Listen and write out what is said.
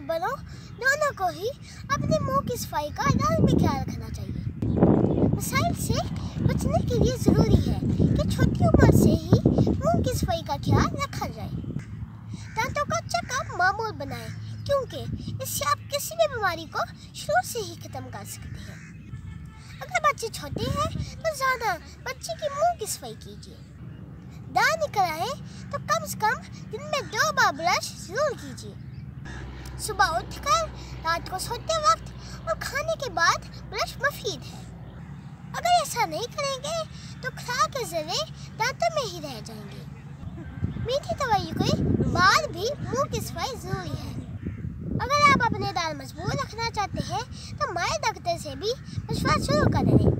और बड़ों दोनों को ही अपने मुँह की सफ़ाई का लाजमी ख्याल रखना चाहिए। मसाइल से बचने के लिए ज़रूरी है कि छोटी उम्र से ही मुँह की सफ़ाई का ख्याल रखा जाए। दांतों का चेकअप मामूल बनाएँ, क्योंकि इससे आप किसी भी बीमारी को शुरू से ही ख़त्म कर सकते हैं। अगर बच्चे छोटे हैं तो ज़्यादा बच्चे की मुँह की सफ़ाई कीजिए। दांत निकल आए तो कम से कम दिन में दो बार ब्रश ज़रूर कीजिए। सुबह उठकर रात को सोते वक्त और खाने के बाद ब्रश मुफीद है। अगर ऐसा नहीं करेंगे तो खा के ज़रिए दांतों में ही रह जाएँगे। मीठी दवाई के बाद भी मुँह की सफ़ाई ज़रूरी है। अगर आप अपने दांत मज़बूत रखना चाहते हैं तो माए डॉक्टर से भी मशवरा शुरू करें।